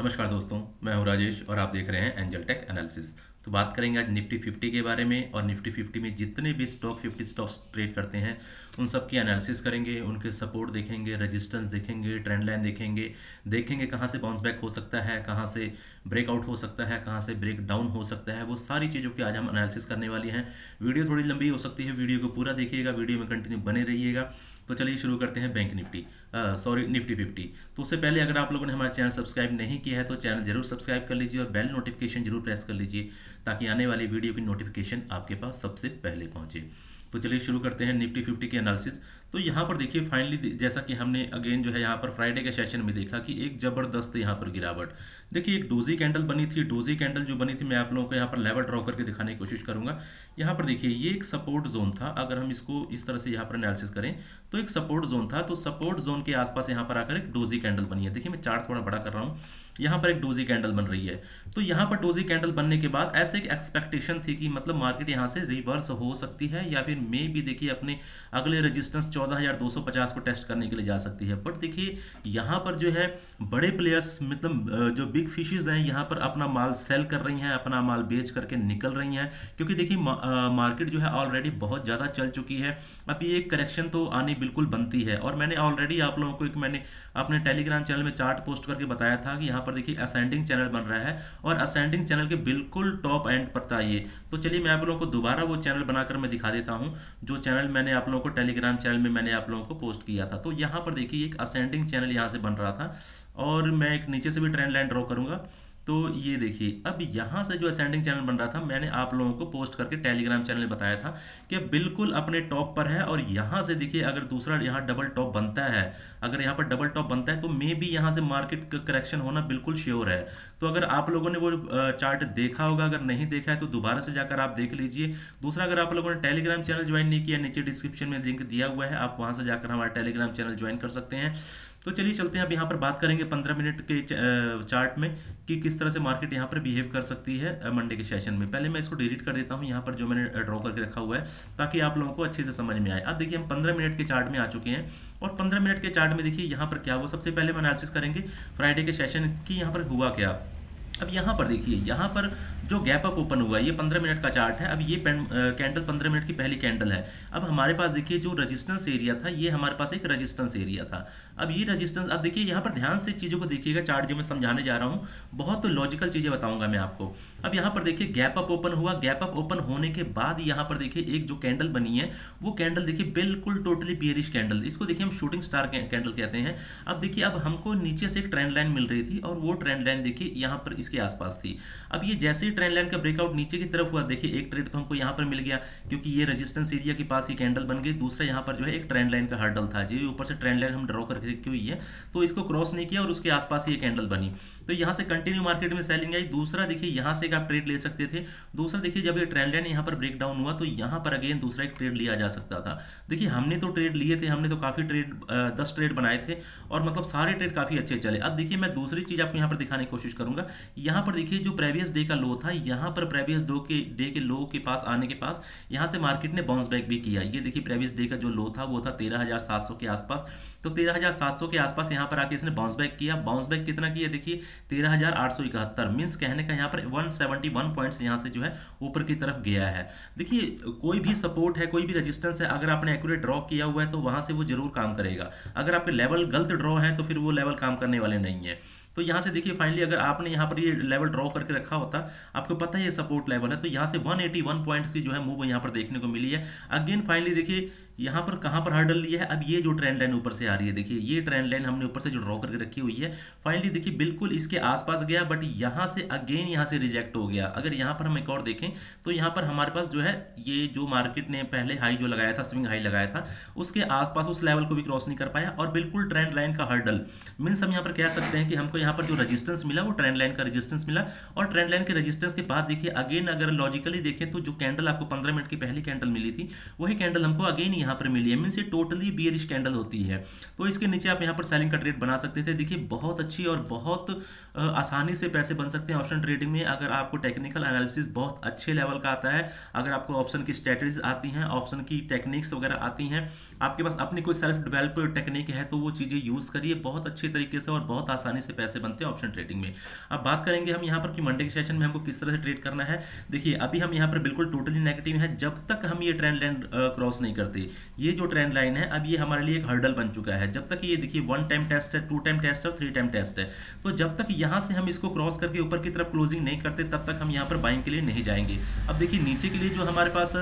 नमस्कार दोस्तों, मैं हूँ राजेश और आप देख रहे हैं एंजल टेक एनालिसिस तो बात करेंगे आज निफ्टी फिफ्टी के बारे में और निफ्टी फिफ्टी में जितने भी स्टॉक फिफ्टी स्टॉक्स ट्रेड करते हैं, उन सब की एनालिसिस करेंगे, उनके सपोर्ट देखेंगे रेजिस्टेंस देखेंगे ट्रेंड लाइन देखेंगे देखेंगे कहाँ से बाउंस बैक हो सकता है, कहाँ से ब्रेकआउट हो सकता है, कहाँ से ब्रेक डाउन हो सकता है, वो सारी चीज़ों की आज हम एनालिसिस करने वाली हैं। वीडियो थोड़ी लंबी हो सकती है, वीडियो को पूरा देखिएगा, वीडियो में कंटिन्यू बने रहिएगा। तो चलिए शुरू करते हैं bank Nifty sorry Nifty fifty तो उससे पहले अगर आप लोगों ने हमारा चैनल सब्सक्राइब नहीं किया है तो चैनल ज़रूर सब्सक्राइब कर लीजिए और बेल नोटिफिकेशन ज़रूर प्रेस कर लीजिए, ताकि आने वाली वीडियो की नोटिफिकेशन आपके पास सबसे पहले पहुँचे। तो चलिए शुरू करते हैं निफ्टी फिफ्टी के एनालिसिस तो यहाँ पर देखिए फाइनली जैसा कि हमने अगेन जो है यहाँ पर फ्राइडे के सेशन में देखा कि एक ज़बरदस्त यहाँ पर गिरावट। देखिए, एक डोजी कैंडल बनी थी। डोजी कैंडल जो बनी थी, मैं आप लोगों को यहाँ पर लेवल ड्रॉ करके दिखाने की कोशिश करूँगा। यहाँ पर देखिए, ये एक सपोर्ट जोन था। अगर हम इसको इस तरह से यहाँ पर एनालिसिस करें तो एक सपोर्ट जोन था। तो सपोर्ट जोन के आसपास यहाँ पर आकर एक डोजी कैंडल बनी है। देखिए, मैं चार्ट थोड़ा बड़ा कर रहा हूँ। यहाँ पर एक डोजी कैंडल बन रही है। तो यहाँ पर डोजी कैंडल बनने के बाद ऐसे एक एक्सपेक्टेशन थी कि मतलब मार्केट यहाँ से रिवर्स हो सकती है या फिर मे भी देखिए अपने अगले रजिस्टेंस चौदह को टेस्ट करने के लिए जा सकती है। बट देखिए, यहाँ पर जो है बड़े प्लेयर्स मतलब जो बिग फिशेज हैं, यहाँ पर अपना माल सेल कर रही हैं, अपना माल बेच करके निकल रही हैं। क्योंकि देखिए मार्केट जो है ऑलरेडी बहुत ज़्यादा चल चुकी है। अब ये करेक्शन तो आनी बिल्कुल बनती है। और मैंने ऑलरेडी आप लोगों को एक मैंने अपने टेलीग्राम चैनल में चार्ट पोस्ट करके बताया था कि यहाँ पर देखिए असेंडिंग चैनल बन रहा है और असेंडिंग चैनल के बिल्कुल टॉप एंड पर था ये। तो चलिए मैं आप लोगों को दोबारा वो चैनल बनाकर मैं दिखा देता हूँ, जो चैनल मैंने आप लोगों को टेलीग्राम चैनल में मैंने आप लोगों को पोस्ट किया था। तो यहाँ पर देखिए एक असेंडिंग चैनल यहाँ से बन रहा था और मैं एक नीचे से भी ट्रेंड लाइन ड्रॉ करूँगा। तो ये देखिए, अब यहाँ से जो असेंडिंग चैनल बन रहा था, मैंने आप लोगों को पोस्ट करके टेलीग्राम चैनल बताया था कि बिल्कुल अपने टॉप पर है और यहाँ से देखिए, अगर दूसरा यहाँ डबल टॉप बनता है, अगर यहाँ पर डबल टॉप बनता है तो मे भी यहाँ से मार्केट करेक्शन होना बिल्कुल श्योर है। तो अगर आप लोगों ने वो चार्ट देखा होगा, अगर नहीं देखा है तो दोबारा से जाकर आप देख लीजिए। दूसरा, अगर आप लोगों ने टेलीग्राम चैनल ज्वाइन नहीं किया, नीचे डिस्क्रिप्शन में लिंक दिया हुआ है, आप वहाँ से जाकर हमारा टेलीग्राम चैनल ज्वाइन कर सकते हैं। तो चलिए चलते हैं, अब यहाँ पर बात करेंगे पंद्रह मिनट के चार्ट में कि किस तरह से मार्केट यहाँ पर बिहेव कर सकती है मंडे के सेशन में। पहले मैं इसको डिलीट कर देता हूँ, यहाँ पर जो मैंने ड्रॉ करके रखा हुआ है, ताकि आप लोगों को अच्छे से समझ में आए। अब देखिए, हम पंद्रह मिनट के चार्ट में आ चुके हैं और पंद्रह मिनट के चार्ट में देखिए, यहाँ पर क्या हुआ? सबसे पहले हम एनालिसिस करेंगे फ्राइडे के सेशन की यहाँ पर हुआ क्या? अब यहाँ पर देखिए, यहाँ पर जो गैप अप ओपन हुआ है, ये पंद्रह मिनट का चार्ट है। अब ये कैंडल पंद्रह मिनट की पहली कैंडल है। अब हमारे पास देखिए, जो रजिस्टेंस एरिया था, ये हमारे पास एक रजिस्टेंस एरिया था। अब ये रजिस्टेंस अब देखिए, यहाँ पर ध्यान से चीज़ों को देखिएगा चार्ट जो मैं समझाने जा रहा हूँ, बहुत लॉजिकल चीज़ें बताऊँगा मैं आपको। अब यहाँ पर देखिए गैप अप ओपन हुआ। गैप अप ओपन होने के बाद यहाँ पर देखिए, एक जो कैंडल बनी है, वो कैंडल देखिए, बिल्कुल टोटली बियरिश कैंडल इसको देखिए, हम शूटिंग स्टार कैंडल कहते हैं। अब देखिए, अब हमको नीचे से एक ट्रेंड लाइन मिल रही थी और वो ट्रेंड लाइन देखिए, यहाँ पर इसके आसपास थी। अब ये जैसे ही ट्रेंड लाइन का ब्रेकआउट नीचे की तरफ़ हुआ, देखिए, एक ट्रेड तो हमको यहाँ पर मिल गया, क्योंकि ये रेजिस्टेंस एरिया के पास ही कैंडल बन गई। दूसरा यहाँ पर जो है एक ट्रेंड लाइन का हर्डल था, जो ऊपर से ट्रेंड लाइन हम ड्रॉ करके रखी हुई है। तो इसको क्रॉस नहीं किया और उसके आसपास ये कैंडल बनी। तो यहाँ से कंटिन्यू मार्केट में सेलिंग आई। दूसरा, देखिए, यहाँ से आप ट्रेड ले सकते थे। दूसरा, देखिए, जब ये ट्रेंड लाइन यहाँ पर ब्रेक डाउन हुआ तो यहाँ पर अगेन दूसरा एक ट्रेड लिया जा सकता था। देखिए, हमने तो ट्रेड लिए थे, हमने तो काफ़ी ट्रेड दस ट्रेड बनाए थे और मतलब सारे ट्रेड काफ़ी अच्छे चले। अब देखिए, मैं दूसरी चीज़ आपको यहाँ पर दिखाने की कोशिश करूँगा। यहाँ पर देखिए, जो प्रेवियस डे का लो था, यहाँ पर प्रेवियस डो के डे के लो के पास, आने के पास, यहाँ से मार्केट ने बाउंस बैक भी किया। ये देखिए प्रेवियस डे का जो लो था, वो था तेरह के आसपास। तो तेरह के आसपास यहाँ पर आके इसने बाउंस बैक किया। बाउंस बैक कितना किया, देखिए, तेरह मीन्स कहने का यहाँ पर वन पॉइंट्स यहाँ से जो है, ऊपर की तरफ़ गया है। देखिए, कोई भी सपोर्ट है, कोई भी रजिस्टेंस है, अगर आपने एक्यूरेट ड्रॉ किया हुआ है तो वहाँ से वो ज़रूर काम करेगा। अगर आपके लेवल गलत ड्रॉ है तो फिर वो लेवल काम करने वाले नहीं है। तो यहाँ से देखिए फाइनली अगर आपने यहाँ पर ये लेवल ड्रॉ करके रखा होता, आपको पता है ये सपोर्ट लेवल है तो यहाँ से 181 पॉइंट की जो है मूव यहाँ पर देखने को मिली है। अगेन फाइनली देखिए यहाँ पर कहाँ पर हर्डल लिया है? अब ये जो ट्रेंड लाइन ऊपर से आ रही है, देखिए, ये ट्रेंड लाइन हमने ऊपर से जो ड्रॉ करके रखी हुई है फाइनली देखिए, बिल्कुल इसके आसपास गया बट यहाँ से अगेन यहाँ से रिजेक्ट हो गया। अगर यहाँ पर हम एक और देखें तो यहाँ पर हमारे पास जो है, ये जो मार्केट ने पहले हाई जो लगाया था स्विंग हाई लगाया था, उसके आसपास उस लेवल को भी क्रॉस नहीं कर पाया, और बिल्कुल ट्रेंड लाइन का हर्डल मीन्स हम यहाँ पर कह सकते हैं कि हमको यहाँ पर जो रजिस्टेंस मिला, वो ट्रेंड लाइन का रजिस्टेंस मिला, और ट्रेंड लाइन के रजिस्टेंस के बाद देखिए अगेन अगर लॉजिकली देखें तो जो कैंडल आपको पंद्रह मिनट की पहली कैंडल मिली थी, वही कैंडल हमको अगेन यहाँ यहाँ पर मिली है। मीन्स ये टोटली बियरिश कैंडल होती है। तो इसके नीचे आप यहाँ पर सेलिंग का ट्रेड बना सकते थे। देखिए, बहुत अच्छी और बहुत आसानी से पैसे बन सकते हैं ऑप्शन ट्रेडिंग में। अगर आपको टेक्निकल एनालिसिस बहुत अच्छे लेवल का आता है, अगर आपको ऑप्शन की स्ट्रेटजीज आती हैं ऑप्शन की टेक्निक्स वगैरह आती हैं, आपके पास अपनी कोई सेल्फ डेवलप टेक्निक है तो वो चीज़ें यूज़ करिए। बहुत अच्छे तरीके से और बहुत आसानी से पैसे बनते हैं ऑप्शन ट्रेडिंग में। अब बात करेंगे हम यहाँ पर कि मंडे के सेशन में हमको किस तरह से ट्रेड करना है। देखिए, अभी हम यहाँ पर बिल्कुल टोटली नेगेटिव है। जब तक हम ये ट्रेंड लाइन क्रॉस नहीं करते। ये जो ट्रेंड लाइन है, अब ये हमारे लिए एक हर्डल बन चुका है। जब तक ये देखिए वन टाइम टेस्ट है टू टाइम टेस्ट है थ्री टाइम टेस्ट है। तो जब तक यहाँ से हम इसको क्रॉस करके ऊपर की तरफ़ क्लोजिंग नहीं करते, तब तक हम यहाँ पर बाइंग के लिए नहीं जाएँगे। अब देखिए, नीचे के लिए जो हमारे पास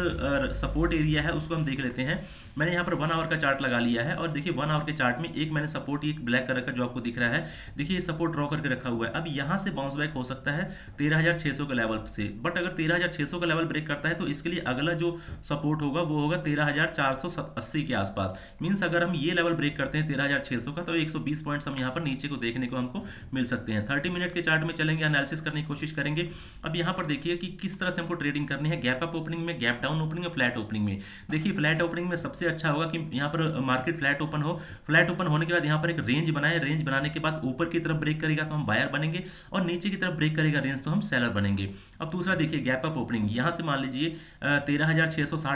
सपोर्ट एरिया है, उसको हम देख लेते हैं। मैंने यहाँ पर वन आवर का चार्ट लगा लिया है और देखिए वन आवर के चार्ट में एक मैंने सपोर्ट एक ब्लैक कलर का जो आपको दिख रहा है, देखिए ये सपोर्ट ड्रॉ करके रखा हुआ है। अब यहाँ से बाउंस बैक हो सकता है तेरह के लेवल से। बट अगर तेरह का लेवल ब्रेक करता है तो इसके लिए अगला जो सपोर्ट होगा, वो होगा तेरह के आसपास। मीन्स अगर हम ये लेवल ब्रेक करते हैं तेरह का तो एक पॉइंट्स हम यहाँ पर नीचे को देखने को हमको मिल सकते हैं। थर्टी मिनट के चार्ट में चलेंगे एनालिसिस करने की कोशिश करेंगे। अब यहाँ पर देखिए कि किस तरह से हमको ट्रेडिंग करनी है। गैप अप ओपनिंग में गैप डाउन ओपनिंग में फ्लैट ओपनिंग में। देखिए फ्लैट ओपनिंग में सबसे अच्छा होगा कि यहाँ पर मार्केट फ्लैट ओपन हो। फ्लैट ओपन होने के बाद यहाँ पर एक रेंज बनाए। रेंज बनाने के बाद ऊपर की तरफ़ ब्रेक करेगा तो हम बायर बनेंगे और नीचे की तरफ़ ब्रेक करेगा रेंज तो हम सेलर बनेंगे। अब दूसरा देखिए गैप अप ओपनिंग यहाँ से मान लीजिए तेरह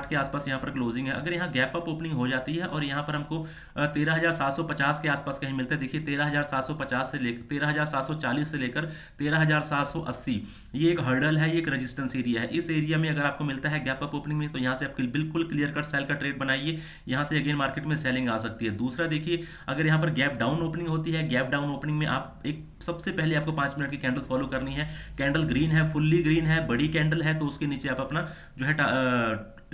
के आसपास यहाँ पर क्लोजिंग है। अगर यहाँ गैप अप ओपनिंग हो जाती है और यहाँ पर हमको तेरह हज़ार सात सौ पचास के आसपास कहीं मिलता है। देखिए, तेरह से लेकर तेरह से लेकर तेरह ये एक हर्डल है, ये एक रेजिस्टेंस एरिया है। इस एरिया में अगर आपको मिलता है गैप अप ओपनिंग में तो यहाँ से आप बिल्कुल क्लियर कट सेल का ट्रेड बनाइए। यहाँ से अगेन मार्केट में सेलिंग आ सकती है। दूसरा देखिए, अगर यहाँ पर गैप डाउन ओपनिंग होती है, गैप डाउन ओपनिंग में आप एक सबसे पहले आपको पाँच मिनट की कैंडल फॉलो करनी है। कैंडल ग्रीन है, फुल्ली ग्रीन है, बड़ी कैंडल है तो उसके नीचे आप अपना जो है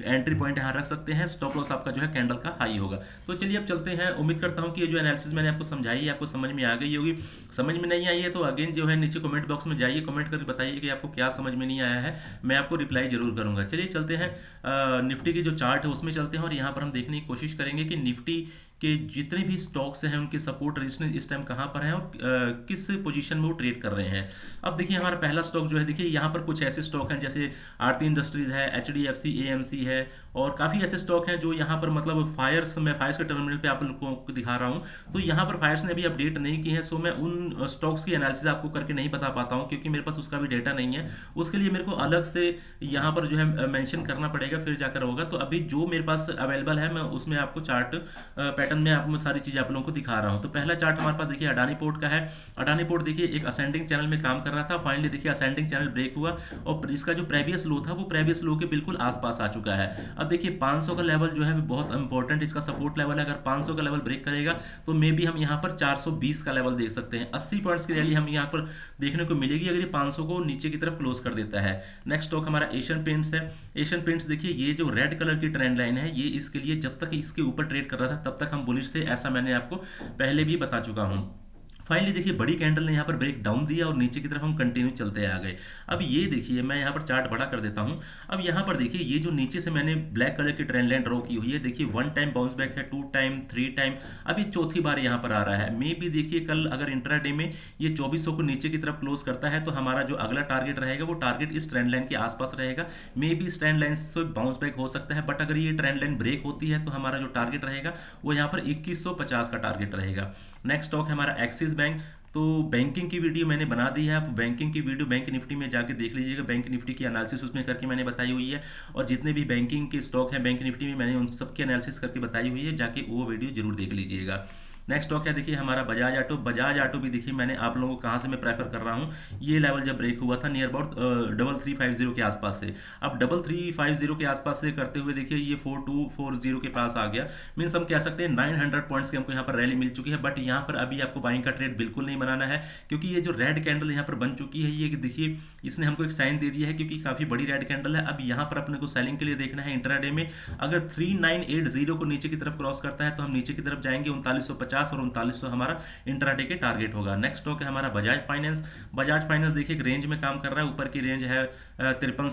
एंट्री पॉइंट यहाँ रख सकते हैं स्टॉप लॉस आपका जो है कैंडल का हाई होगा। तो चलिए अब चलते हैं, उम्मीद करता हूँ कि ये जो एनालिसिस मैंने आपको समझाई है, आपको समझ में आ गई होगी। समझ में नहीं आई है तो अगेन जो है नीचे कमेंट बॉक्स में जाइए कमेंट करके बताइए कि आपको क्या समझ में नहीं आया है, मैं आपको रिप्लाई ज़रूर करूँगा। चलिए चलते हैं निफ्टी की जो चार्ट है उसमें चलते हैं और यहाँ पर हम देखने की कोशिश करेंगे कि निफ्टी कि जितने भी स्टॉक्स हैं, उनके सपोर्ट रेजिस्टेंस इस टाइम कहाँ पर हैं और किस पोजीशन में वो ट्रेड कर रहे हैं। अब देखिए, हमारा पहला स्टॉक जो है, देखिए, यहाँ पर कुछ ऐसे स्टॉक हैं, जैसे आरती इंडस्ट्रीज़ है H D F C A M C है और काफ़ी ऐसे स्टॉक हैं जो यहाँ पर मतलब फायर्स मैं फायर्स के टर्मिनल पर आप लोगों को दिखा रहा हूँ। तो यहाँ पर फायर्स ने अभी अपडेट नहीं की है सो मैं उन स्टॉक्स की एनालिसिस आपको करके नहीं बता पाता हूँ, क्योंकि मेरे पास उसका भी डेटा नहीं है। उसके लिए मेरे को अलग से यहाँ पर जो है मैंशन करना पड़ेगा, फिर जाकर होगा। तो अभी जो मेरे पास अवेलेबल है, मैं उसमें आपको चार्ट में आप सारी चीज़ें आप लोगों को दिखा रहा हूँ। तो पहला चार्ट हमारे पास देखिए अडानी पोर्ट का है। अडानी पोर्ट देखिए, एक असेंडिंग चैनल में काम कर रहा था। फाइनली देखिए असेंडिंग चैनल ब्रेक हुआ और इसका जो प्रेवियस लो था, वो प्रेवियस लो के बिल्कुल आसपास आ चुका है। अब देखिए 500 का लेवल जो है बहुत इंपॉर्टेंट इसका सपोर्ट लेवल है। अगर 500 का लेवल ब्रेक करेगा तो मे भी हम यहाँ पर 420 का लेवल देख सकते हैं। 80 पॉइंट्स की रैली हम यहाँ पर देखने को मिलेगी अगर ये 500 को नीचे की तरफ़ क्लोज कर देता है। नेक्स्ट स्टॉक हमारा एशियन पेंट्स है। एशियन पेंट्स देखिए, ये जो रेड कलर की ट्रेंड लाइन है, ये इसके लिए जब तक इसके ऊपर ट्रेड कर रहा था, तब तक बुलिश थे ऐसा मैंने आपको पहले भी बता चुका हूँ। फाइनली देखिए, बड़ी कैंडल ने यहाँ पर ब्रेक डाउन दिया और नीचे की तरफ़ हम कंटिन्यू चलते आ गए। अब ये देखिए, मैं यहाँ पर चार्ट बड़ा कर देता हूँ। अब यहाँ पर देखिए, ये जो नीचे से मैंने ब्लैक कलर की ट्रेंड लाइन ड्रॉ की हुई है, देखिए वन टाइम बाउंस बैक है टू टाइम थ्री टाइम अब ये चौथी बार यहाँ पर आ रहा है। मे भी देखिए, कल अगर इंट्रा डे में ये चौबीस को नीचे की तरफ़ क्लोज करता है तो हमारा जो अगला टारगेट रहेगा, वो टारगेट इस ट्रेंड लाइन के आसपास रहेगा। मे भी इस ट्रेंड लाइन से बाउंस बैक हो सकता है बट अगर ये ट्रेंड लाइन ब्रेक होती है तो हमारा जो टारगेट रहेगा, वो यहाँ पर इक्कीस का टारगेट रहेगा। नेक्स्ट स्टॉक हमारा एक्सिस बैंक तो बैंकिंग की वीडियो मैंने बना दी है। आप बैंकिंग की वीडियो बैंक निफ्टी में जाके देख लीजिएगा। बैंक निफ्टी की एनालिसिस उसमें करके मैंने बताई हुई है। और जितने भी बैंकिंग के स्टॉक हैं बैंक निफ्टी में मैंने उन सबकी एनालिसिस करके बताई हुई है। जाके वो वीडियो ज़रूर देख लीजिएगा। नेक्स्ट स्टॉक है देखिए हमारा बजाज ऑटो बजाज ऑटो भी देखिए मैंने। आप लोगों को कहाँ से मैं प्रेफर कर रहा हूँ? ये लेवल जब ब्रेक हुआ था near about double three five zero के आसपास से। अब डबल थ्री फाइव ज़ीरो के आसपास से करते हुए देखिए, ये फोर टू फोर ज़ीरो के पास आ गया। मीन्स हम कह सकते हैं नाइन हंड्रेड पॉइंट्स की हमको यहाँ पर रैली मिल चुकी है। बट यहाँ पर अभी आपको बाइंग का ट्रेड बिल्कुल नहीं बनाना है। क्योंकि ये जो रेड कैंडल यहाँ पर बन चुकी है, ये देखिए, इसने हमको एक साइन दे दिया है क्योंकि काफ़ी बड़ी रेड कैंडल है। अब यहाँ पर अपने को सेलिंग के लिए देखना है इंटरडे में। अगर थ्री को नीचे की तरफ़ क्रॉस करता है तो हम नीचे की तरफ़ जाएँगे, उनतालीस पचास और उनतालीस हमारा इंट्राडे के टारगेट होगा। नेक्स्ट स्टॉक है हमारा बजाज फाइनेंस बजाज फाइनेंस देखिए एक रेंज में काम कर रहा है। ऊपर की रेंज है तिरपन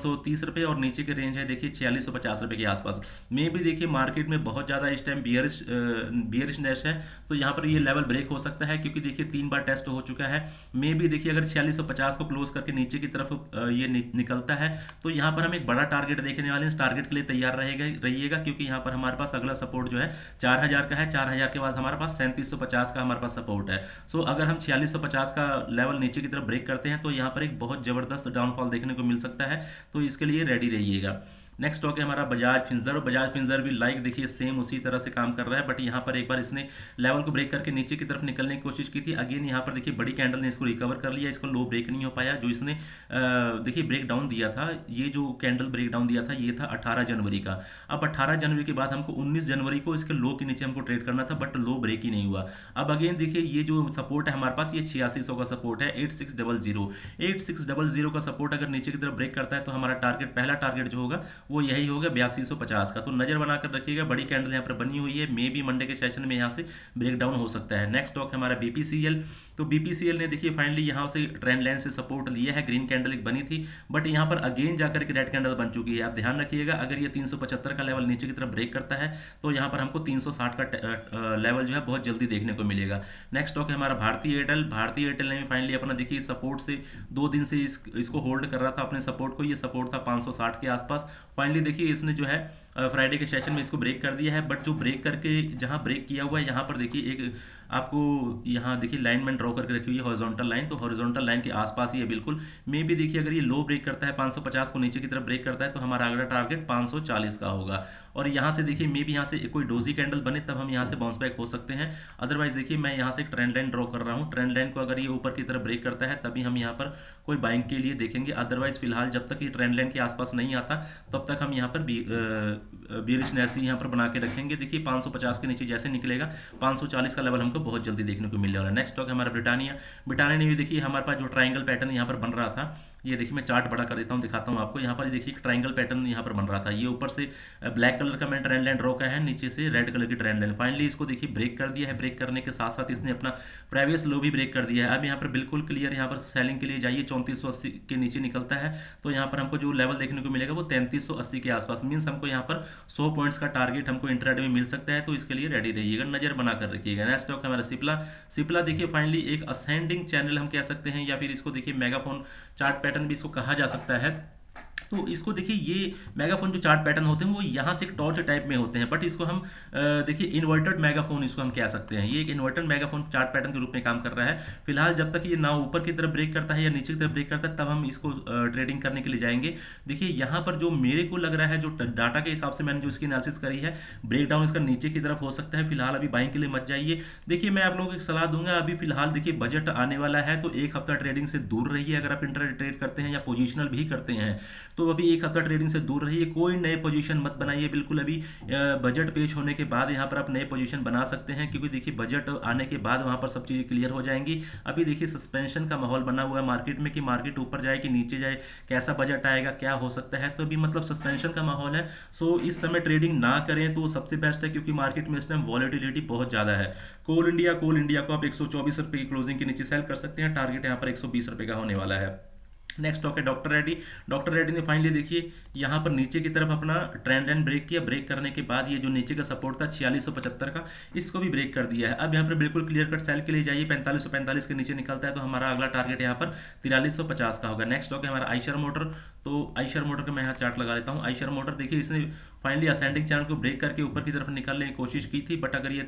रुपये और नीचे की रेंज है देखिए छियालीस सौ के आसपास। में भी देखिए मार्केट में बहुत ज़्यादा इस टाइम बियरिश बियरिशनेस है। तो यहाँ पर ये लेवल ब्रेक हो सकता है क्योंकि देखिए तीन बार टेस्ट हो चुका है। मे भी देखिए अगर छियालीस को क्लोज करके नीचे की तरफ़ ये निकलता है तो यहाँ पर हम एक बड़ा टारगेट देखने वाले हैं। इस टारगेट के लिए तैयार रहेगा, रहिएगा क्योंकि यहाँ पर हमारे पास अगला सपोर्ट जो है चार हज़ार का है। चार हज़ार के बाद हमारे पास सैंतीस सौ पचास का हमारे पास सपोर्ट है। सो so, अगर हम छियालीस का लेवल नीचे की तरफ़ ब्रेक करते हैं तो यहाँ पर एक बहुत ज़बरदस्त डाउनफॉल देखने को मिल सकता है। तो इसके लिए रेडी रहिएगा। नेक्स्ट स्टॉक है हमारा बजाज फिंजर बजाज फिंजर भी लाइक देखिए सेम उसी तरह से काम कर रहा है बट यहाँ पर एक बार इसने लेवल को ब्रेक करके नीचे की तरफ़ निकलने की कोशिश की थी। अगेन यहाँ पर देखिए बड़ी कैंडल ने इसको रिकवर कर लिया, इसको लो ब्रेक नहीं हो पाया। जो इसने देखिए ब्रेक डाउन दिया था, ये जो कैंडल ब्रेक डाउन दिया था, ये था अठारह जनवरी का। अब अट्ठारह जनवरी के बाद हमको उन्नीस जनवरी को इसके लो के नीचे हमको ट्रेड करना था बट लो ब्रेक ही नहीं हुआ। अब अगेन देखिए, ये जो सपोर्ट है हमारे पास, ये छियासी का सपोर्ट है eight six double zero eight six double zero का सपोर्ट अगर नीचे की तरफ़ ब्रेक करता है तो हमारा टारगेट पहला टारगेट जो होगा वो यही होगा बयासी का। तो नज़र बनाकर रखिएगा बड़ी कैंडल यहाँ पर बनी हुई है। मे भी मंडे के सेशन में यहाँ से ब्रेक डाउन हो सकता है। नेक्स्ट स्टॉक हमारा बीपीसीएल तो बीपीसीएल ने देखिए फाइनली यहाँ से ट्रेंड लाइन से सपोर्ट लिया है। ग्रीन कैंडल एक बनी थी बट यहाँ पर अगेन जाकर के रेड कैंडल बन चुकी है। आप ध्यान रखिएगा अगर ये तीन सौ पचहत्तर का लेवल नीचे की तरफ़ ब्रेक करता है तो यहाँ पर हमको तीन सौ साठ का लेवल जो है बहुत जल्दी देखने को मिलेगा। नेक्स्ट स्टॉक है हमारा भारतीय एयरटेल भारतीय एयरटेल ने फाइनली अपना देखिए सपोर्ट से दो दिन से इस, इसको होल्ड कर रहा था अपने सपोर्ट को। ये सपोर्ट था 560 के आसपास। फाइनली देखिए इसने जो है फ्राइडे के सेशन में इसको ब्रेक कर दिया है बट जो ब्रेक करके, जहाँ ब्रेक किया हुआ है, यहाँ पर देखिए एक, आपको यहाँ देखिए लाइन में ड्रॉ करके रखी हुई है हॉरिजॉन्टल लाइन तो हॉरिजॉन्टल लाइन के आसपास ही है बिल्कुल। मे भी देखिए अगर ये लो ब्रेक करता है 550 को नीचे की तरफ़ ब्रेक करता है तो हमारा अगला टारगेट 540 का होगा। और यहाँ से देखिए मे भी यहाँ से कोई डोजी कैंडल बने, तब हम यहाँ से बाउंस बैक हो सकते हैं। अदरवाइज़ देखिए, मैं यहाँ से एक ट्रेंड लाइन ड्रॉ कर रहा हूँ। ट्रेंड लाइन को अगर ये ऊपर की तरफ़ ब्रेक करता है, तभी हम यहाँ पर कोई बाइंग के लिए देखेंगे। अदरवाइज़ फ़िलहाल जब तक ये ट्रेंड लाइन के आसपास नहीं आता, तब तक हम यहाँ पर बीरिश नैसी यहाँ पर बना के रखेंगे। देखिए 550 के नीचे जैसे निकलेगा 540 का लेवल हमको बहुत जल्दी देखने को मिलने वाला है। नेक्स्ट स्टॉक हमारा ब्रिटानिया। ब्रिटानिया ने भी देखिए, हमारे पास जो ट्राइंगल पैटर्न यहाँ पर बन रहा था ये देखिए, मैं चार्ट बड़ा कर देता हूँ, दिखाता हूँ आपको। यहाँ पर देखिए ट्राइंगल पैटर्न यहाँ पर बन रहा था। ये ऊपर से ब्लैक कलर का मैंने ट्रेंड लाइन ड्रॉ का है, नीचे से रेड कलर की ट्रेंड लाइन फाइनली इसको देखिए ब्रेक कर दिया है। ब्रेक करने के साथ साथ इसने अपना प्राइवेस लो भी ब्रेक कर दिया है। अब यहाँ पर बिल्कुल क्लियर यहाँ पर सेलिंग के लिए जाइए, चौंतीस के नीचे निकलता है। तो यहाँ पर हमको जो लेवल देखने को मिलेगा, वो तैंतीस के आसपास। मीन्स हमको यहाँ पर सौ पॉइंट्स का टारगेट हमको इंटरनेट में मिल सकता है तो इसके लिए रेडी रहिएगा, नज़र बनाकर रखिएगा। नेक्स्ट स्टॉक हमारा सिप्ला सिप्ला देखिए फाइनली एक असेंडिंग चैनल हम कह सकते हैं, या फिर इसको देखिए मेगाफोन चार्ट पैटर्न भी इसको कहा जा सकता है। तो इसको देखिए, ये मेगाफोन जो चार्ट पैटर्न होते हैं, वो यहाँ से एक टॉर्च टाइप में होते हैं बट इसको हम देखिए इन्वर्टेड मेगाफोन इसको हम कह सकते हैं। ये एक इन्वर्टेड मेगाफोन चार्ट पैटर्न के रूप में काम कर रहा है। फ़िलहाल जब तक ये ना ऊपर की तरफ़ ब्रेक करता है या नीचे की तरफ़ ब्रेक करता है, तब हम इसको ट्रेडिंग करने के लिए जाएँगे। देखिए, यहाँ पर जो मेरे को लग रहा है, जो डाटा के हिसाब से मैंने जो इसकी एनालिसिस करी है ब्रेक डाउन इसका नीचे की तरफ़ हो सकता है। फ़िलहाल अभी बाइंग के लिए मत जाइए। देखिए, मैं आप लोगों को एक सलाह दूँगा, अभी फ़िलहाल देखिए बजट आने वाला है तो एक हफ़्ता ट्रेडिंग से दूर रहिए। अगर आप इंटर ट्रेड करते हैं या पोजिशनल भी करते हैं तो अभी एक हफ़्ता ट्रेडिंग से दूर रहिए, कोई नए पोजीशन मत बनाइए, बिल्कुल अभी बजट पेश होने के बाद यहाँ पर आप नए पोजीशन बना सकते हैं, क्योंकि देखिए बजट आने के बाद वहाँ पर सब चीज़ें क्लियर हो जाएँगी। अभी देखिए सस्पेंशन का माहौल बना हुआ है मार्केट में कि मार्केट ऊपर जाए कि नीचे जाए, कैसा बजट आएगा, क्या हो सकता है तो अभी मतलब सस्पेंशन का माहौल है। सो इस समय ट्रेडिंग ना करें तो सबसे बेस्ट है, क्योंकि मार्केट में इस टाइम वॉलिटिलिटी बहुत ज़्यादा है। कोल इंडिया कोल इंडिया को आप एक रुपए की क्लोजिंग के नीचे सेल कर सकते हैं टारगेट यहाँ पर एक रुपए का होने वाला है। नेक्स्ट टॉक है डॉक्टर रेड्डी डॉक्टर रेड्डी ने फाइनली देखिए, यहाँ पर नीचे की तरफ़ अपना ट्रेंड लाइन ब्रेक किया। ब्रेक करने के बाद ये जो नीचे का सपोर्ट था, छियालीस का, इसको भी ब्रेक कर दिया है। अब यहाँ पर बिल्कुल क्लियर कट सेल के लिए जाइए। पैंतालीस पैंतालीस के नीचे निकलता है तो हमारा अगला टारगेट यहाँ पर तिरालीस का होगा। नेक्स्ट टॉक है हमारा आइशर मोटर तो आइशर मोटर का मैं यहाँ चार्ट लगा लेता हूँ। आइशर मोटर देखिए, इसने फाइनली असेंडिंग चैनल को ब्रेक करके ऊपर की तरफ़ निकलने की कोशिश की थी बट अगर ये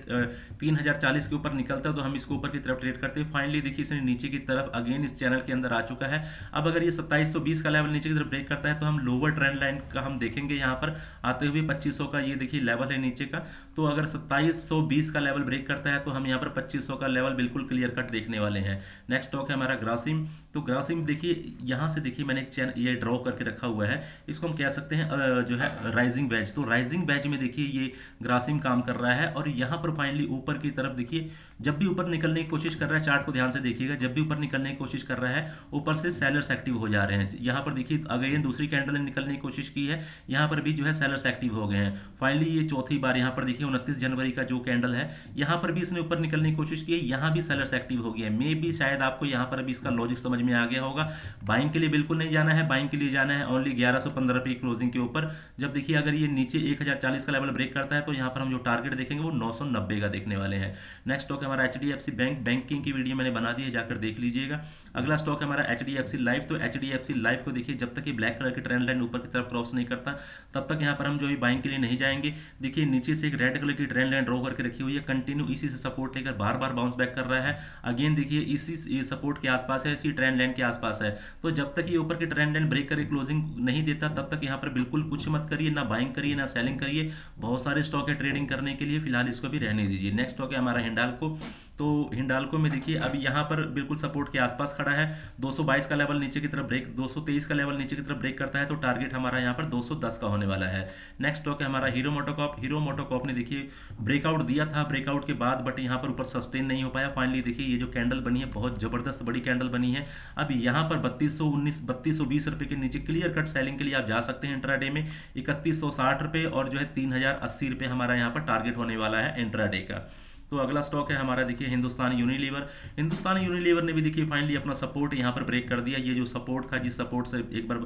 तीन हज़ार चालीस के ऊपर निकलता तो हम इसको ऊपर की तरफ़ ट्रेड करते। फाइनली देखिए, इसने नीचे की तरफ़ अगेन इस चैनल के अंदर आ चुका है। अब अगर ये सत्ताईस सौ बीस का लेवल नीचे की तरफ़ ब्रेक करता है तो हम लोअर ट्रेंड लाइन का हम देखेंगे। यहाँ पर आते हुए पच्चीस का ये देखिए लेवल है नीचे का। तो अगर सत्ताईस सौ बीस का लेवल ब्रेक करता है तो हम यहाँ पर पच्चीस सौ का लेवल बिल्कुल क्लियर कट देखने वाले हैं। नेक्स्ट स्टॉक है हमारा ग्रासिम तो ग्रासिम देखिए, यहाँ से देखिए मैंने एक चैन ये ड्रॉ करके रखा हुआ है। इसको हम कह सकते हैं जो है राइजिंग बैच तो राइजिंग बैच में देखिए, ये ग्रासिम काम कर रहा है और यहाँ पर फाइनली ऊपर की तरफ़ देखिए जब भी ऊपर निकलने की कोशिश कर रहा है, चार्ट को ध्यान से देखिएगा, जब भी ऊपर निकलने की कोशिश कर रहा है, ऊपर से सेलर्स एक्टिव हो जा रहे हैं। यहाँ पर देखिए अगर ये दूसरी कैंडल ने निकलने की कोशिश की है, यहाँ पर भी जो है सेलर्स एक्टिव हो गए हैं। फाइनली ये चौथी बार यहाँ पर देखिए, उनतीस जनवरी का जो कैंडल है, यहाँ पर भी इसने ऊपर निकलने की कोशिश की है, यहाँ भी सेलर्स एक्टिव हो गया है। मे भी शायद आपको यहाँ पर अभी इसका लॉजिक समझ में आ गया होगा। बाइंग के लिए बिल्कुल नहीं जाना है बाइंग के लिए जाना है ओनली ग्यारह सौ पंद्रह रुपये क्लोजिंग के ऊपर। जब देखिए, अगर ये नीचे एक हज़ार चालीस का लेवल ब्रेक करता है तो यहाँ पर हम जो टारगेट देखेंगे, वो नौ सौ नब्बे का देखने वाले हैं। नेक्स्ट स्टॉक हमारा H D F C bank banking की वीडियो मैंने बना दी है, जाकर देख लीजिएगा। अगला स्टॉक है हमारा H D F C life तो H D F C life को देखिए, जब तक ये ब्लैक कलर की ट्रेंड लाइन ऊपर की तरफ़ क्रॉस नहीं करता, तब तक यहाँ पर हम जो है बाइंग के लिए नहीं जाएँगे। देखिए, नीचे से एक रेड कलर की ट्रेंड लाइन ड्रॉ करके रखी हुई है कंटिन्यू इसी से सपोर्ट लेकर बार बार बाउंस बैक कर रहा है। अगेन देखिए, इसी सपोर्ट के आसपास है, इसी ट्रेंड लाइन के आसपास है। तो जब तक ये ऊपर की ट्रेंड लाइन ब्रेक करके क्लोजिंग नहीं देता, तब तक यहाँ पर बिल्कुल कुछ मत करिए, ना बाइंग करिए, ना सेलिंग करिए। बहुत सारे स्टॉक है ट्रेडिंग करने के लिए, फ़िलहाल इसको भी रहने दीजिए। नेक्स्ट स्टॉक है हमारा हिंडालको तो हिंडालको में देखिए, अभी यहाँ पर बिल्कुल सपोर्ट के आसपास खड़ा है। 222 का लेवल नीचे की तरफ़ ब्रेक 223 का लेवल नीचे की तरफ़ ब्रेक करता है तो टारगेट हमारा यहाँ पर 210 का होने वाला है। नेक्स्ट स्टॉक है हमारा हीरो मोटोकॉप हीरो मोटोकॉप ने देखिए ब्रेकआउट दिया था। ब्रेकआउट के बाद बट यहाँ पर ऊपर सस्टेन नहीं हो पाया। फाइनली देखिए, ये जो कैंडल बनी है, बहुत ज़बरदस्त बड़ी कैंडल बनी है। अब यहाँ पर बत्तीस सौ रुपये के नीचे क्लियर कट सेलिंग के लिए आप जा सकते हैं इंट्राडे में। इकतीस सौ और जो है तीन रुपये हमारा यहाँ पर टारगेट होने वाला है इंट्राडे का। तो अगला स्टॉक है हमारा, देखिए, हिंदुस्तान यूनिलीवर हिंदुस्तान यूनिलीवर ने भी, देखिए फाइनली अपना सपोर्ट यहाँ पर ब्रेक कर दिया। ये जो सपोर्ट था, जिस सपोर्ट से एक बार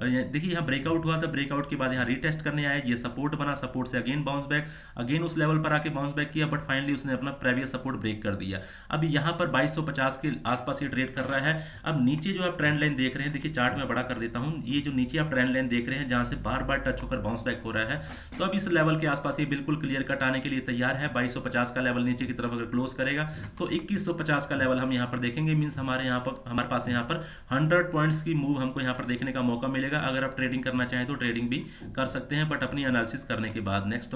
देखिए, यहाँ ब्रेकआउट हुआ था। ब्रेकआउट के बाद यहाँ रीटेस्ट करने आया ये सपोर्ट बना सपोर्ट से अगेन बाउंस बैक अगेन उस लेवल पर आके बाउंस बैक किया बट फाइनली उसने अपना प्रेवियस सपोर्ट ब्रेक कर दिया। अब यहाँ पर बाईस के आसपास ये ट्रेड कर रहा है। अब नीचे जो आप ट्रेंड लाइन देख रहे हैं, देखिए चार्ट में बड़ा कर देता हूँ। ये जो नीचे आप ट्रेंड लाइन देख रहे हैं, जहाँ से बार बार टच होकर बाउंस बैक हो रहा है तो अब इस लेवल के आसपास ये बिल्कुल क्लियर कट आने के लिए तैयार है। बाईस का लेवल नीचे की तरफ़ अगर क्लोज करेगा तो 2150 का लेवल हम यहाँ पर देखेंगे। मीन्स हमारे यहाँ पर, हमारे पास यहाँ पर 100 पॉइंट्स की मूव हमको यहाँ पर देखने का मौका मिलेगा। अगर आप ट्रेडिंग करना चाहें तो ट्रेडिंग भी कर सकते हैं बट अपनी एनालिसिस करने के बाद। नेक्स्ट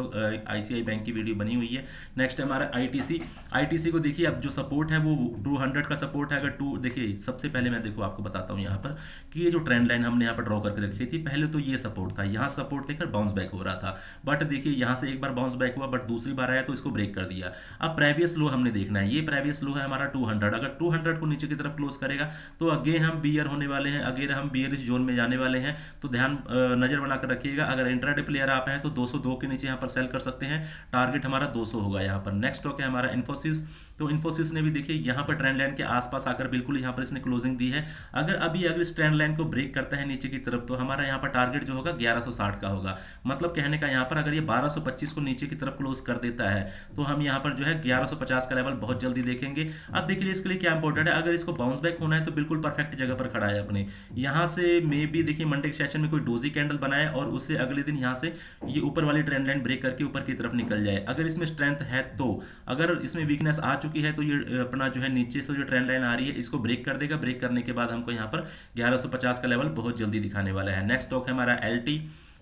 आईसीआई बैंक की वीडियो बनी हुई है। नेक्स्ट हमारा आईटीसी आईटीसी को देखिए, अब जो सपोर्ट है वो टू का सपोर्ट है। अगर टू देखिए, सबसे पहले मैं देखो, आपको बताता हूँ यहाँ पर कि ये जो ट्रेंड लाइन हमने यहाँ पर ड्रॉ करके रखी थी, पहले तो ये सपोर्ट था। यहाँ सपोर्ट लेकर बाउंस बैक हो रहा था। बट देखिए, यहाँ से एक बार बाउंस बैक हुआ बट दूसरी बार आया तो इसको ब्रेक कर दिया। अब प्रेवियस लो हमने देखना है। ये प्रेवियस लो है हमारा 200 अगर 200 को नीचे की तरफ़ क्लोज करेगा तो अगेन हम बियर होने वाले हैं। अगेन हम बियर जोन में जाने वाले हैं। तो ध्यान नज़र बनाकर रखिएगा। अगर इंट्राडे प्लेयर आप हैं तो 202 के नीचे यहाँ पर सेल कर सकते हैं। टारगेट हमारा 200 होगा यहाँ पर। नेक्स्ट स्टॉक है हमारा इन्फोसिस तो इन्फोसिस ने भी देखिए, यहाँ पर ट्रेंड लाइन के आसपास आकर बिल्कुल यहाँ पर इसने क्लोजिंग दी है। अगर अभी अगर इस ट्रेंड लाइन को ब्रेक करता है नीचे की तरफ़ तो हमारा यहाँ पर टारगेट जो होगा 1160 का होगा। मतलब कहने का यहाँ पर अगर ये 1225 को नीचे की तरफ़ क्लोज कर देता है तो हम यहाँ पर जो है 1150 का लेवल बहुत जल्दी देखेंगे। अब देखिए, इसके लिए क्या इंपॉर्टेंट है? अगर इसको बाउंस बैक होना है तो बिल्कुल परफेक्ट जगह पर खड़ा है अपने। यहाँ से मे भी देखिए मंडे के सेशन में कोई डोजी कैंडल बनाए और उससे अगले दिन यहाँ से ये ऊपर वाली ट्रेंड लाइन ब्रेक करके ऊपर की तरफ़ निकल जाए। अगर इसमें स्ट्रेंथ है तो अगर इसमें वीकनेस आ चुकी है तो ये अपना जो है नीचे से जो ट्रेंड लाइन आ रही है, इसको ब्रेक कर देगा। ब्रेक करने के बाद हमको यहाँ पर ग्यारह का लेवल बहुत जल्दी दिखाने वाला है। नेक्स्ट स्टॉक है हमारा एलटी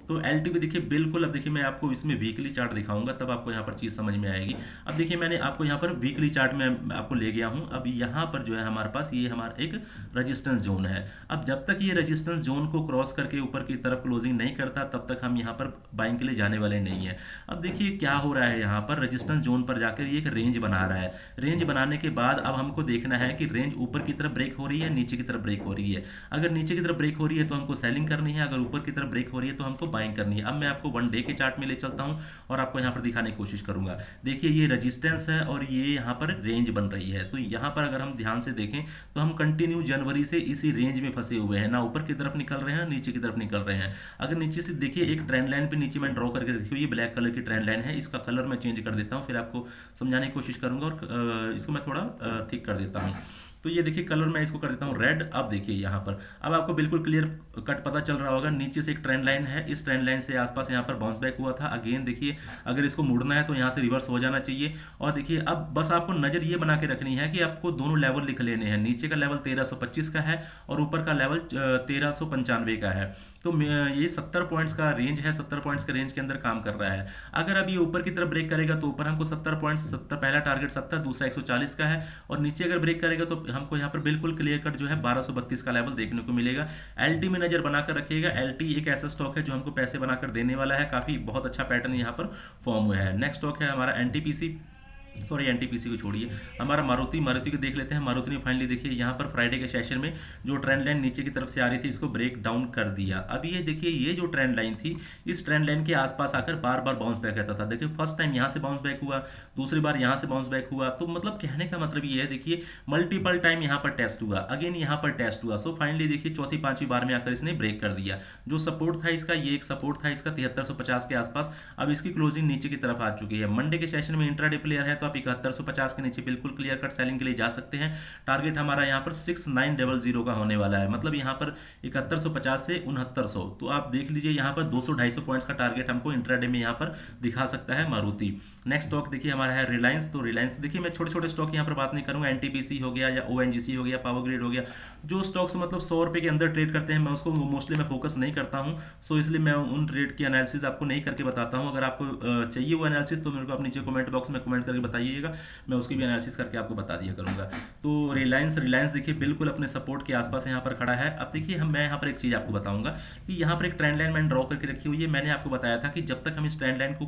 तो एल देखिए, बिल्कुल, अब देखिए मैं आपको इसमें वीकली चार्ट दिखाऊँगा, तब आपको यहाँ पर चीज़ समझ में आएगी। अब देखिए मैंने आपको यहाँ पर वीकली चार्ट में आपको ले गया हूँ। अब यहाँ पर जो है हमारे पास, ये हमारा एक रजिस्टेंस जोन है। अब जब तक ये रजिस्टेंस जोन को क्रॉस करके ऊपर की तरफ़ क्लोजिंग नहीं करता, तब तक हम यहाँ पर बाइंग के लिए जाने वाले नहीं है। अब देखिए क्या हो रहा है यहाँ पर रजिस्टेंस जोन पर जाकर ये एक रेंज बना रहा है। रेंज बनाने के बाद अब हमको देखना है कि रेंज ऊपर की तरफ़ ब्रेक हो रही है, नीचे की तरफ़ ब्रेक हो रही है। अगर नीचे की तरफ़ ब्रेक हो रही है तो हमको सेलिंग करनी है, अगर ऊपर की तरफ़ ब्रेक हो रही है तो हमको बाइंग करनी है। अब मैं आपको वन डे के चार्ट में ले चलता हूँ और आपको यहाँ पर दिखाने की कोशिश करूँगा। देखिए, ये रजिस्टेंस है और ये यहाँ पर रेंज बन रही है। तो यहाँ पर अगर हम ध्यान से देखें तो हम कंटिन्यू जनवरी से इसी रेंज में फंसे हुए हैं। ना ऊपर की तरफ़ निकल रहे हैं, नीचे की तरफ़ निकल रहे हैं। अगर नीचे से देखिए, एक ट्रेंड लाइन पर नीचे मैं ड्रॉ करके रखी हुई ब्लैक कलर की ट्रेंड लाइन है। इसका कलर मैं चेंज कर देता हूँ, फिर आपको समझाने की कोशिश करूँगा और इसको मैं थोड़ा थिक कर देता हूँ। तो ये देखिए कलर मैं इसको कर देता हूँ रेड अब देखिए यहाँ पर। अब आपको बिल्कुल क्लियर कट पता चल रहा होगा, नीचे से एक ट्रेंड लाइन है। इस ट्रेंड लाइन से आसपास यहाँ पर बाउंस बैक हुआ था। अगेन देखिए, अगर इसको मुड़ना है तो यहाँ से रिवर्स हो जाना चाहिए। और देखिए, अब बस आपको नज़र ये बना के रखनी है कि आपको दोनों लेवल लिख लेने हैं। नीचे का लेवल तेरह का है और ऊपर का लेवल तेरह का है। तो ये सत्तर पॉइंट्स का रेंज है। सत्तर पॉइंट्स के रेंज के अंदर काम कर रहा है। अगर अभी ऊपर की तरफ़ ब्रेक करेगा तो ऊपर हमको सत्तर पॉइंट्स सत्तर, पहला टारगेट सत्तर, दूसरा एक सौ चालीस का है। और नीचे अगर ब्रेक करेगा तो हमको यहाँ पर बिल्कुल क्लियर कट जो है बारह का लेवल देखने को मिलेगा। एल में नज़र बनाकर रखिएगा। एल एक ऐसा स्टॉक है जो हमको पैसे बनाकर देने वाला है। काफ़ी बहुत अच्छा पैटर्न यहाँ पर फॉर्म हुआ है। नेक्स्ट स्टॉक है हमारा एनटीपीसी सॉरी एनटीपीसी को छोड़िए। हमारा मारुति मारुति को देख लेते हैं। मारुति ने फाइनली देखिए, यहाँ पर फ्राइडे के सेशन में जो ट्रेंड लाइन नीचे की तरफ़ से आ रही थी, इसको ब्रेक डाउन कर दिया। अब ये देखिए, ये जो ट्रेंड लाइन थी, इस ट्रेंड लाइन के आसपास आकर बार बार बाउंस बैक रहता था। देखिए फ़र्स्ट टाइम यहाँ से बाउंस बैक हुआ, दूसरी बार यहाँ से बाउंस बैक हुआ। तो मतलब कहने का मतलब ये है, देखिए मल्टीपल टाइम यहाँ पर टेस्ट हुआ। अगेन यहाँ पर टेस्ट हुआ। सो फाइनली देखिए, चौथी, पांचवी बार में आकर इसने ब्रेक कर दिया। जो सपोर्ट था इसका, ये एक सपोर्ट था इसका तिहत्तर के आसपास। अब इसकी क्लोजिंग नीचे की तरफ़ आ चुकी है। मंडे के सेशन में इंट्रा प्लेयर है तो आप इकहत्तर के नीचे बिल्कुल क्लियर कट सेलिंग के लिए जा सकते हैं। टारगेट हमारा यहाँ पर सिक्स नाइन डबल ज़ीरो का होने वाला है। मतलब यहाँ पर इकहत्तर सौ पचास से उनहत्तर सौ। तो आप देख लीजिए यहाँ पर दो सौ ढाई सौ पॉइंट्स का टारगेट हमको इंट्राडे में यहाँ पर दिखा सकता है मारुति। नेक्स्ट स्टॉक देखिए हमारा है रिलायंस तो रिलायंस देखिए मैं छोटे छोटे स्टॉक यहाँ पर बात नहीं करूँगा। एनटीपीसी हो गया या ओ हो गया पावर ग्रिड हो गया। जो स्टॉक्स मतलब सौ रुपये के अंदर ट्रेड करते हैं, मैं उसको मोस्टली मैं फोकस नहीं करता हूँ। सो इसलिए मैं उन ट्रेड की एनालिसिस आपको नहीं करके बताता हूँ। अगर आपको चाहिए वो एनालिसिस तो मेरे को आप नीचे कमेंट बॉक्स में कमेंट करके बताइएगा। मैं उसकी भी एनालिसिस करके आपको बता दिया करूँगा। तो रिलायंस रिलायंस देखिए, बिल्कुल अपने सपोर्ट के आसपास यहाँ पर खड़ा है। अब देखिए, हम मैं यहाँ पर एक चीज़ आपको बताऊँगा कि यहाँ पर एक ट्रेंड लाइन मैंने ड्रॉ करके रखी हुई है। मैंने आपको बताया था कि जब तक हम इस ट्रेंड लाइन को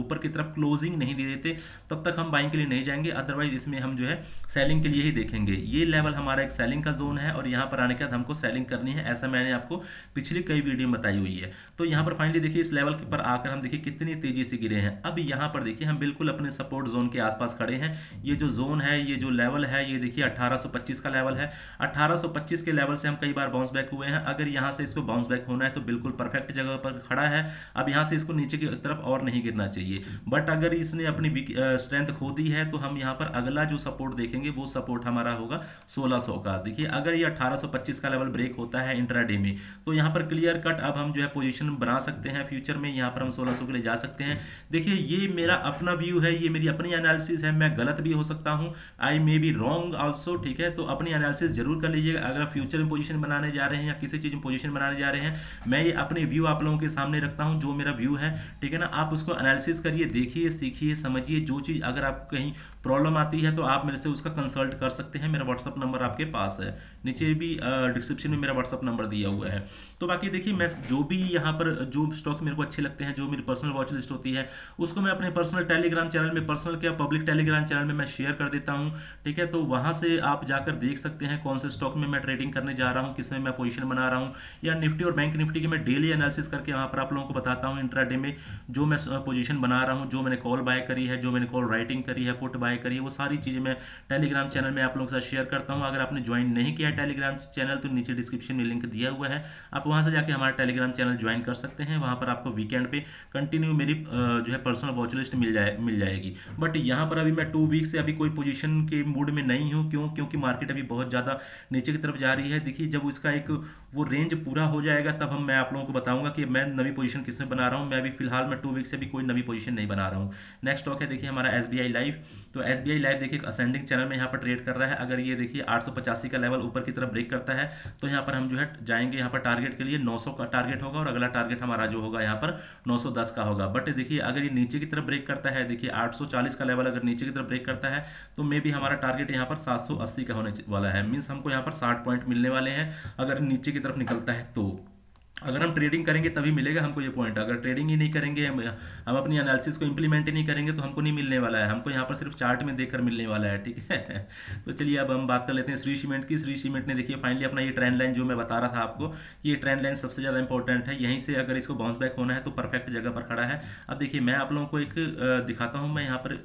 ऊपर की तरफ़ क्लोजिंग नहीं दे देते, तब तक हम बाइंग के लिए नहीं जाएँगे। अदरवाइज़ इसमें हम जो है सेलिंग के लिए ही देखेंगे। ये लेवल हमारा एक सेलिंग का जोन है और यहाँ पर आने के बाद हमको सेलिंग करनी है, ऐसा मैंने आपको पिछली कई वीडियो में बताई हुई है। तो यहाँ पर फाइनली देखिए, इस लेवल पर आकर हम देखिए, कितनी तेज़ी से गिरे हैं। अब यहाँ पर देखिए, हम बिल्कुल अपने सपोर्ट जोन के आसपास खड़े हैं। ये जो जोन है, ये जो लेवल है, ये देखिए 1825 का लेवल है। 1825 के लेवल से हम कई बार बाउंस बैक हुए हैं। अगर यहाँ से इसको बाउंस बैक होना है तो बिल्कुल परफेक्ट जगह पर खड़ा है। अब यहाँ से इसको नीचे की तरफ़ और नहीं गिरना चाहिए। बट अगर इसने अपनी स्ट्रेंथ खो दी है तो हम यहाँ पर अगला जो सपोर्ट देखेंगे, वो सपोर्ट हमारा होगा सोलह का। देखिए, अगर ये अठारह का लेवल ब्रेक होता है इंट्राडे में तो यहाँ पर क्लियर कट अब हम जो है पोजिशन बना सकते हैं फ्यूचर में। यहाँ पर हम सोलह के लिए जा सकते हैं। देखिए, ये मेरा अपना व्यू है, ये मेरी अपनी एनालिसिस है, मैं गलत भी हो सकता हूँ I may be wrong also ठीक है? तो अपनी एनालिसिस ज़रूर कर लीजिएगा। अगर आप फ्यूचर में पोजीशन बनाने जा रहे हैं या किसी चीज़ में पोजीशन बनाने जा रहे हैं, मैं ये अपने व्यू आप लोगों के सामने रखता हूँ, जो मेरा व्यू है, ठीक है ना? आप उसको एनालिसिस करिए, देखिए, सीखिए, समझिए, जो चीज़ अगर आपको कहीं प्रॉब्लम आती है तो आप मेरे से उसका कंसल्ट कर सकते हैं। मेरा व्हाट्सअप नंबर आपके पास है। नीचे भी डिस्क्रिप्शन में मेरा व्हाट्सअप नंबर दिया हुआ है। तो बाकी देखिए, मैं जो भी यहाँ पर, जो स्टॉक मेरे को अच्छे लगते हैं, जो मेरी पर्सनल वॉच लिस्ट होती है, उसको मैं अपने पर्सनल टेलीग्राम चैनल में पर्सनल क्या पब्लिक टेलीग्राम चैनल में मैं शेयर कर देता हूँ, ठीक है? तो वहाँ से आप जाकर देख सकते हैं कौन से स्टॉक में मैं ट्रेडिंग करने जा रहा हूँ किसमें मैं पोजीशन बना रहा हूँ। या निफ्टी और बैंक निफ्टी की मैं डेली एनालिसिस करके वहाँ पर आप लोगों को बताता हूँ इंट्राडे में जो मैं पोजीशन बना रहा हूँ, जो मैंने कॉल बाय करी है, जो मैंने कॉल राइटिंग करी है पुट बाय करी है, वो सारी चीज़ें मैं टेलीग्राम चैनल में आप लोगों के साथ शेयर करता हूँ। अगर आपने ज्वाइन नहीं किया टेलीग्राम चैनल तो नीचे डिस्क्रिप्शन में लिंक दिया हुआ है। आप वहाँ से जाकर हमारा टेलीग्राम चैनल ज्वाइन कर सकते हैं। वहाँ पर आपको वीकेंड पे कंटिन्यू मेरी जो है पर्सनल वॉच लिस्ट मिल जाए, मिल जाएगी। बट यहाँ पर अभी मैं टू वीक से अभी कोई पोजीशन के मूड में नहीं हूँ। क्यों? क्योंकि मार्केट अभी बहुत ज़्यादा नीचे की तरफ़ जा रही है। देखिए, जब उसका एक वो रेंज पूरा हो जाएगा, तब हम मैं आप लोगों को बताऊँगा कि मैं नवी पोजीशन किसमें बना रहा हूँ। मैं अभी फ़िलहाल मैं टू वीक से भी कोई नवी पोजीशन नहीं बना रहा हूँ। नेक्स्ट स्टॉक है, देखिए हमारा एस लाइव तो एसबीआई लाइव देखिए असेंडिंग चैनल में यहाँ पर ट्रेड कर रहा है। अगर ये देखिए आठ सौ पचासी का लेवल ऊपर की तरफ़ ब्रेक करता है तो यहाँ पर हम जो है जाएँगे यहाँ पर टारगेट के लिए 900 का टारगेट होगा और अगला टारगेट हमारा जो होगा यहाँ पर 910 का होगा। बट देखिए अगर ये नीचे की तरफ़ ब्रेक करता है, देखिए 840 का लेवल अगर नीचे की तरफ़ ब्रेक करता है तो मे भी हमारा टारगेट यहाँ पर 780 का होने वाला है। मीन्स हमको यहाँ पर 60 पॉइंट मिलने वाले हैं। अगर नीचे की तरफ़ निकलता है तो अगर हम ट्रेडिंग करेंगे तभी मिलेगा हमको ये पॉइंट अगर ट्रेडिंग ही नहीं करेंगे, हम हम अपनी एनालिसिस को इंप्लीमेंट ही नहीं करेंगे तो हमको नहीं मिलने वाला है। हमको यहाँ पर सिर्फ़ चार्ट में देखकर मिलने वाला है, ठीक है? तो चलिए अब हम बात कर लेते हैं श्री सीमेंट की। श्री सीमेंट ने देखिए फाइनली अपना ये ट्रेंड लाइन जो मैं बता रहा था आपको, ये ट्रेंड लाइन सबसे ज़्यादा इंपॉर्टेंट है। यहीं से अगर इसको बाउंस बैक होना है तो परफेक्ट जगह पर खड़ा है। अब देखिए मैं आप लोगों को एक दिखाता हूँ। मैं यहाँ पर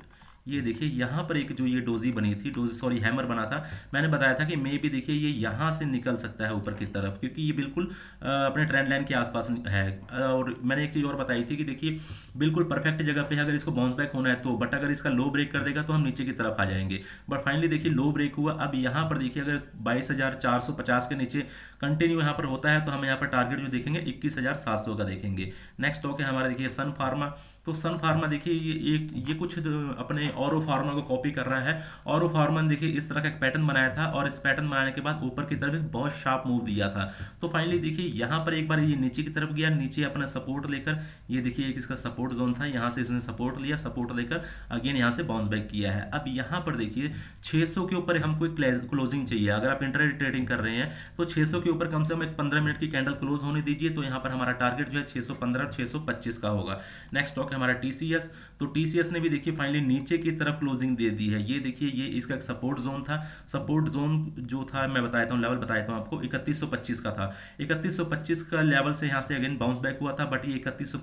ये देखिए यहाँ पर एक जो ये डोजी बनी थी डोजी सॉरी हैमर बना था मैंने बताया था कि मे भी देखिए ये यहाँ से निकल सकता है ऊपर की तरफ़ क्योंकि ये बिल्कुल अपने ट्रेंड लाइन के आसपास है। और मैंने एक चीज़ और बताई थी कि देखिए बिल्कुल परफेक्ट जगह पे अगर इसको बाउंस बैक होना है तो बट अगर इसका लो ब्रेक कर देगा तो हम नीचे की तरफ़ आ जाएँगे। बट फाइनली देखिए लो ब्रेक हुआ अब यहाँ पर देखिए अगर बाईस के नीचे कंटिन्यू यहाँ पर होता है तो हम यहाँ पर टारगेट जो देखेंगे इक्कीस का देखेंगे। नेक्स्ट स्टॉक है हमारा देखिए सन फार्मा तो सन फार्मा देखिए ये एक ये कुछ अपने और फार्मा को कॉपी कर रहा है। और फार्मा ने देखिए, इस तरह का एक पैटर्न बनाया था और इस पैटर्न बनाने के बाद ऊपर की तरफ़ एक बहुत शार्प मूव दिया था। तो फाइनली देखिए, यहाँ पर एक बार ये नीचे की तरफ़ गया, नीचे अपना सपोर्ट लेकर, ये देखिए एक इसका सपोर्ट जोन था, यहाँ से इसने सपोर्ट लिया सपोर्ट लेकर अगेन यहाँ से बाउंस बैक किया है। अब यहाँ पर देखिए 600 के ऊपर हमको एक क्लोजिंग चाहिए। अगर आप इंटर ट्रेडिंग कर रहे हैं तो 600 के ऊपर कम से कम एक 15 मिनट की कैंडल क्लोज होने दीजिए तो यहाँ पर हमारा टारगेट जो है 615 625 का होगा। नेक्स्ट स्टॉक है हमारा टीसीएस तो टीसीएस ने भी देखिए फाइनली नीचे की तरफ़ क्लोजिंग दे दी है। ये देखिए, ये इसका एक सपोर्ट जोन था। सपोर्ट जोन जो था, मैं बताता हूँ लेवल बताता हूँ आपको, इकतीस का था। इकतीस का लेवल से यहाँ से अगेन बाउंस बैक हुआ था बट ये इकतीस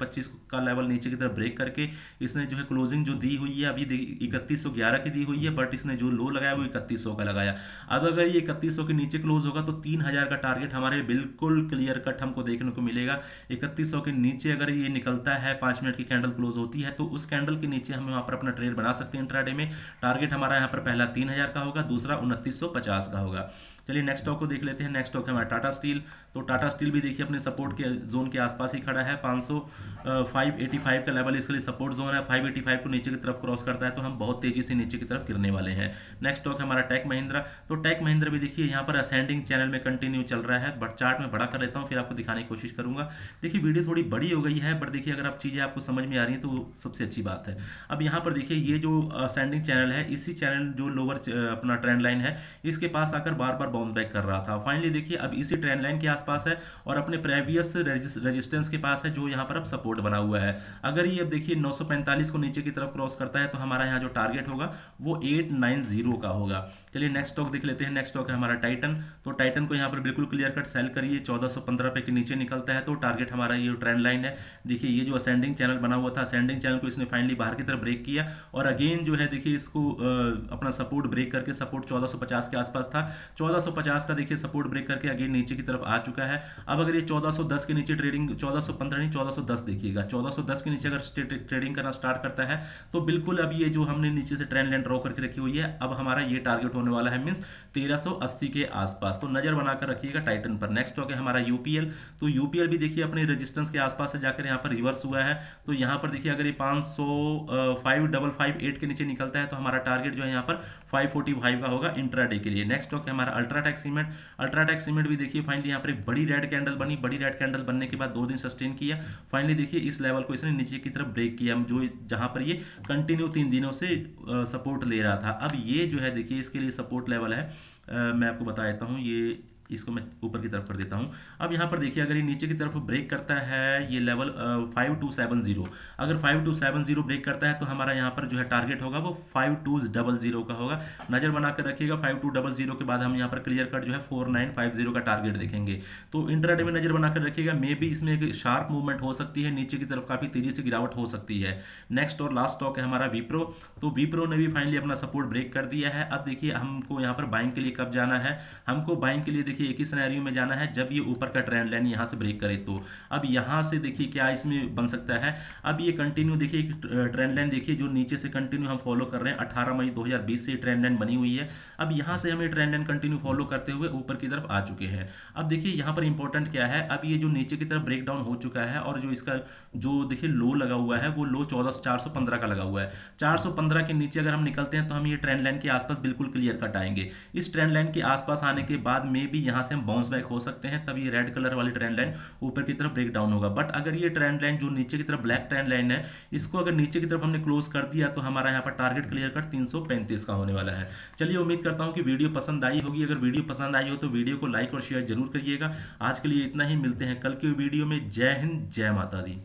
का लेवल नीचे की तरफ़ ब्रेक करके इसने जो है क्लोजिंग जो दी हुई है, अभी इकतीस की दी हुई है बट इसने जो लो लगाया, वो इकतीस का लगाया। अब अगर ये इकतीस के नीचे क्लोज होगा तो तीन हज़ार का टारगेट हमारे बिल्कुल क्लियर कट हमको देखने को मिलेगा। इकतीस के नीचे अगर ये निकलता है, पाँच मिनट की कैंडल क्लोज होती है तो उस कैंडल के नीचे हम वहाँ पर अपना ट्रेड बना सकते हैं इंट्राडे में। टारगेट हमारा यहाँ पर पहला तीन हज़ार का होगा, दूसरा उनतीस का होगा। चलिए नेक्स्ट स्टॉक को देख लेते हैं। नेक्स्ट स्टॉक है हमारा टाटा स्टील तो टाटा स्टील भी देखिए, अपने सपोर्ट के जोन के आसपास ही खड़ा है। 500 585 का लेवल इसके लिए सपोर्ट जोन है। 585 को नीचे की तरफ़ क्रॉस करता है तो हम बहुत तेज़ी से नीचे की तरफ़ गिरने वाले हैं। नेक्स्ट स्टॉक है हमारा टेक महिंद्रा तो टेक महिंद्रा भी देखिए, यहाँ पर असेंडिंग चैनल में कंटिन्यू चल रहा है। बट चार्ट में बड़ा कर लेता हूँ, फिर आपको दिखाने की कोशिश करूँगा। देखिए वीडियो थोड़ी बड़ी हो गई है बट देखिए, अगर आप चीज़ें आपको समझ में आ रही है तो सबसे अच्छी बात है। अब यहाँ पर देखिए, ये जो असेंडिंग चैनल है, इसी चैनल जो लोअर अपना ट्रेंड लाइन है, इसके पास आकर बार बार बाउंस बैक कर रहा था। फाइनली देखिए, अब इसी ट्रेंड लाइन के आसपास है और अपने प्रेवियस रेजिस्टेंस के पास है, जो यहाँ पर अब सपोर्ट बना हुआ है। अगर ये अब देखिए 945 को नीचे की तरफ़ क्रॉस करता है तो हमारा यहाँ जो टारगेट होगा, वो 890 का होगा। चलिए नेक्स्ट स्टॉक देख लेते हैं। नेक्स्ट स्टॉक है हमारा टाइटन तो टाइटन को यहाँ पर बिल्कुल क्लियर कट सेल करिए। चौदह सौ के नीचे निकलता है तो टारगेट हमारा ये ट्रेंड लाइन है। देखिए, ये जो असेंडिंग चैनल बना हुआ था असेंडिंग चैनल को इसने फाइनली बाहर की तरफ़ ब्रेक किया। और अगेन जो है, देखिए, इसको अपना सपोर्ट ब्रेक करके सपोर्ट 1450 के आसपास था। 1450 का देखिए सपोर्ट ब्रेक करके अगेन नीचे की तरफ़ आ चुका है। अब अगर ये 1410 के नीचे ट्रेडिंग 1415 नहीं 1410 देखिएगा। 1410 के नीचे अगर ट्रेडिंग करना स्टार्ट करता है तो बिल्कुल अब ये जो हमने नीचे से ट्रेंड लाइन ड्रॉ करके रखी हुई है, अब हमारा ये टारगेट होने वाला है मीन्स तेरह के आसपास। तो नज़र बनाकर रखिएगा टाइटन पर। नेक्स्ट है हमारा यूपीएल तो यूपीएल भी देखिए अपने रजिस्टेंस के आसपास से जाकर यहाँ पर रिवर्स हुआ है। तो यहाँ पर देखिए अगर ये पाँच के नीचे निकलता है तो हमारा टारगेट जो है यहाँ पर फाइव का होगा इंट्राडे के लिए। नेक्स्ट है हमारा अल्ट्राटेक सीमेंट अल्ट्राटेक सीमेंट भी देखिए फाइनली यहाँ पर एक बड़ी रेड कैंडल बनी। बड़ी रेड कैंडल बनने के बाद दो दिन सस्टेन किया। फाइनली देखिए, इस लेवल को इसने नीचे की तरफ़ ब्रेक किया। जो जहाँ पर ये कंटिन्यू तीन दिनों से सपोर्ट ले रहा था। अब ये जो है, देखिए, इसके लिए सपोर्ट लेवल है। मैं आपको बता देता हूँ, ये इसको मैं ऊपर की तरफ़ कर देता हूँ। अब यहाँ पर देखिए, अगर ये नीचे की तरफ़ ब्रेक करता है, ये level five two seven zero अगर five two seven zero break करता है तो हमारा यहाँ पर जो है टारगेट होगा, वो फाइव टू डबल ज़ीरो का होगा। नज़र बनाकर रखिएगा फाइव टू डबल ज़ीरो के बाद हम यहाँ पर क्लियर कट जो है फोर नाइन फाइव ज़ीरो का टारगेट देखेंगे। तो इंटरनेट में नज़र बनाकर रखिएगा मे भी इसमें एक शार्प मूवमेंट हो सकती है, नीचे की तरफ़ काफ़ी तेज़ी से गिरावट हो सकती है। नेक्स्ट और लास्ट स्टॉक है हमारा विप्रो तो विप्रो ने भी फाइनली अपना सपोर्ट ब्रेक कर दिया है। अब देखिए, हमको यहाँ पर बाइंग के लिए कब जाना है? हमको बाइंग के लिए देखिए एक ही सिनेरियो में जाना है, जब ये ऊपर का ट्रेंड लाइन यहाँ से ब्रेक करे तो। अब यहाँ से देखिए क्या इसमें बन सकता है। अब ये कंटिन्यू देखिए, एक ट्रेंड लाइन देखिए, जो नीचे से कंटिन्यू हम फॉलो कर रहे हैं, अठारह मई 2020 से ट्रेंड लाइन बनी हुई है। अब यहाँ से हमें ट्रेंड लाइन कंटिन्यू फॉलो करते हुए ऊपर की तरफ़ आ चुके हैं। अब देखिए, यहाँ पर इंपॉर्टेंट क्या है? अब ये जो नीचे की तरफ़ ब्रेक डाउन हो चुका है और जो इसका, जो देखिए लो लगा हुआ है, वो लो चौदह का लगा हुआ है। चार सौ पंद्रह के नीचे अगर हम निकलते हैं तो हम ये ट्रेंड लाइन के आसपास बिल्कुल क्लियर कट आएँगे। इस ट्रेंड लाइन के आसपास आने के बाद में भी यहाँ से हम बाउंस बैक हो सकते हैं, तब ये रेड कलर वाली ट्रेंड लाइन ऊपर की तरफ़ ब्रेक डाउन होगा। बट अगर ये ट्रेंड लाइन जो नीचे की तरफ़ ब्लैक ट्रेंड लाइन है, इसको अगर नीचे की तरफ़ हमने क्लोज कर दिया तो हमारा यहाँ पर टारगेट क्लियर कर तीन का होने वाला है। चलिए उम्मीद करता हूँ कि वीडियो पसंद आई होगी। अगर वीडियो पसंद आई हो तो वीडियो को लाइक और शेयर ज़रूर करिएगा। आज के लिए इतना ही, मिलते हैं कल की वीडियो में। जय हिंद, जय माता दी।